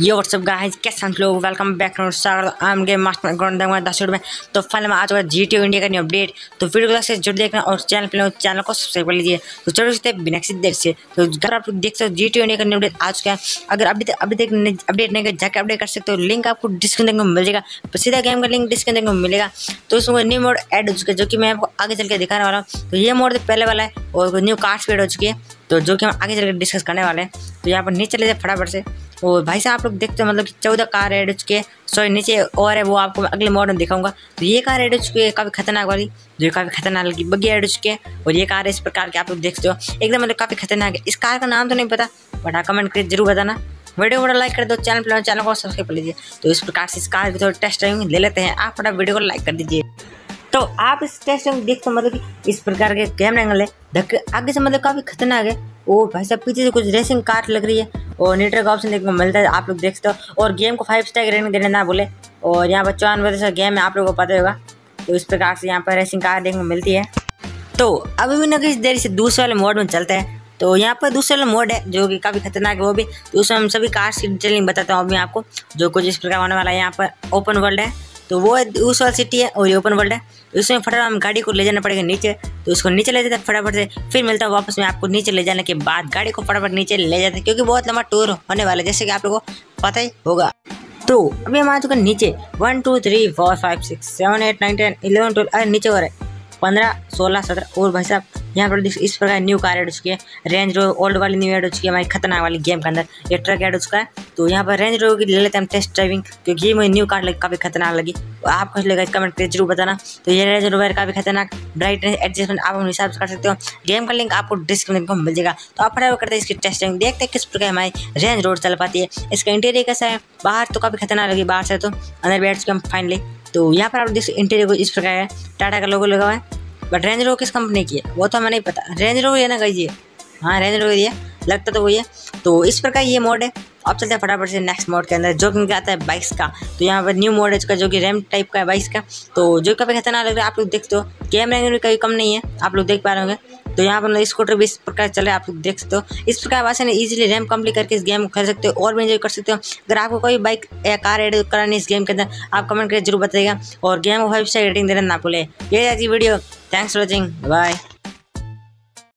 ये WhatsApp guys कैसे लोग? वेलकम बैक टू स्वागत आम गेम मास्टर ग्राउंड दस में तो फाइनल में आ चुका है जी टी इंडिया का न्यू अपडेट तो वीडियो को से जुड़ देखना और चैनल पे चैनल को सब्सक्राइब कर लीजिए। तो चलो इससे बिना किसी देर से। तो अगर आप देख सकते हो जी टी इंडिया का न्यू अपडेट आ चुका है। अगर अभी तक अभी तक अपडेट नहीं कर जाकर अपडेट कर सकते हो। लिंक आपको डिस्क्रिप्शन में मिल जाएगा। सीधा गेम का लिंक डिस्क्रिप्शन में मिलेगा। तो उसमें न्यू मोड एड हो चुका है, जो कि मैं आपको आगे चल के दिखाने वाला हूँ। तो ये मोड पहले वाला है और न्यू कार्ड्स भी हो चुकी है। तो जो कि हम आगे चलकर डिस्कस करने वाले हैं। तो यहाँ पर नीचे ले जाए फटाफट से। और भाई साहब, आप लोग देखते हो मतलब कि चौदह कार रेड हो चुके हैं सॉरी, नीचे और है वो आपको अगले मॉडल दिखाऊँगा। तो ये कार रेड हो चुकी है काफ़ी खतरनाक वाली, जो काफ़ी खतरनाक लगी बग्गी रेड हो चुके हैं और ये कार इस प्रकार के, आप लोग देखते हो। एकदम मतलब काफ़ी खतरनाक है। इस कार का नाम तो नहीं पता, बट हाँ कमेंट करके ज़रूर बताना। वीडियो को लाइक कर दो, चैनल पर चैनल को सब्सक्राइब कर लीजिए। तो इस प्रकार से इस कार की थोड़ी टेस्ट ड्राइविंग ले लेते हैं। आप फटाफट वीडियो को लाइक कर दीजिए। तो आप इस टेस्ट में देखते हो मतलब कि इस प्रकार के कैमरा एंगल है। धक्के आगे से मतलब काफ़ी खतरनाक है। ओ भाई साहब, पीछे से कुछ रेसिंग कार लग रही है। और नीटर का ऑप्शन देखने को मिलता है, आप लोग देख सकते हो। और गेम को फाइव स्टार रेटिंग देने ना बोले और यहाँ पर चौवन से गेम है आप लोगों को पता होगा। तो इस प्रकार से यहाँ पर रेसिंग कार देखने को मिलती है। तो अभी भी ना किसी देर से दूसरे वाले मोड में चलते हैं। तो यहाँ पर दूसरा वाला मोड है, जो कि काफ़ी खतरनाक है, वो भी। तो उसमें हम सभी कार्स की डिटेलिंग बताता हूँ अभी आपको, जो कुछ इस प्रकार होने वाला है। यहाँ पर ओपन वर्ल्ड है। तो वो उस वाली सिटी है और ये ओपन वर्ल्ड है। तो उसमें फटाफट हम गाड़ी को ले जाना पड़ेगा नीचे। तो उसको नीचे ले जाते फटाफट से। फिर मिलता है वापस में आपको नीचे ले जाने के बाद गाड़ी को फटाफट नीचे ले जाते क्योंकि बहुत लंबा टूर होने वाला है, जैसे कि आप लोगों को पता ही होगा। तो अभी हम आ चुके नीचे। One two three four five six seven eight nine ten eleven twelve अरे नीचे हो रहा है। पंद्रह, सोलह, सत्रह, और भाई साहब, यहाँ पर इस प्रकार न्यू कार एड हो चुकी है। रेंज रो ओल्ड वाली न्यू एड हो चुकी है हमारी खतरनाक वाली गेम के अंदर। ये ट्रक एड हो चुका है। तो यहाँ पर रेंज रो की ले लेते हैं टेस्ट ड्राइविंग क्योंकि ये मुझे न्यू कार लगी, काफ़ी खतरनाक लगी। तो आपको लगा कमेंट करके ज़रूर बताना। तो ये रेंज रोवर काफ़ी खतरनाक ब्राइटनेस एडजस्टमेंट आप अपने हिसाब से कर सकते हो। गेम का लिंक आपको डिस्क्रिप्शन को मिल जाएगा। तो आप फटाफट करते हैं इसकी टेस्टिंग देखते हैं किस प्रकार हमारी रेंज रोड चल पाती है। इसका इंटीरियर कैसा है? बाहर तो काफ़ी खतरनाक लगी, बाहर से तो अंदर बैठ चुके हम फाइनली तो यहाँ पर आप देख इंटीरियर को इस प्रकार है। टाटा का लोगो लगा हुआ है। बट रेंज रो किस कंपनी की है? वो तो हमें नहीं पता। रेंज रो है ना कहिए हाँ रेंज रो है लगता तो वही है। तो इस प्रकार ये मोड है। अब चलते हैं फटाफट से नेक्स्ट मोड के अंदर। जो कि आता है बाइक्स का। तो यहाँ पर न्यू मोड है इसका, जो कि रैम टाइप का है बाइक्स का। तो जो कभी खतरनाक लग रहा है आप लोग देखते हो कैमरा एंगल भी कभी कम नहीं है। आप लोग देख पा रहे होंगे। तो यहाँ पर स्कूटर भी इस प्रकार चले आप देख सकते हो। इस प्रकार वैसे इजीली रैम कंप्लीट करके इस गेम को खेल सकते हो और भी एंजॉय कर सकते हो। अगर आपको कोई बाइक या कार एड करानी इस गेम के अंदर, आप कमेंट करके ज़रूर बताइएगा और गेम को फाइव स्टार रेटिंग देना ना भूलें। ये video thanks for watching bye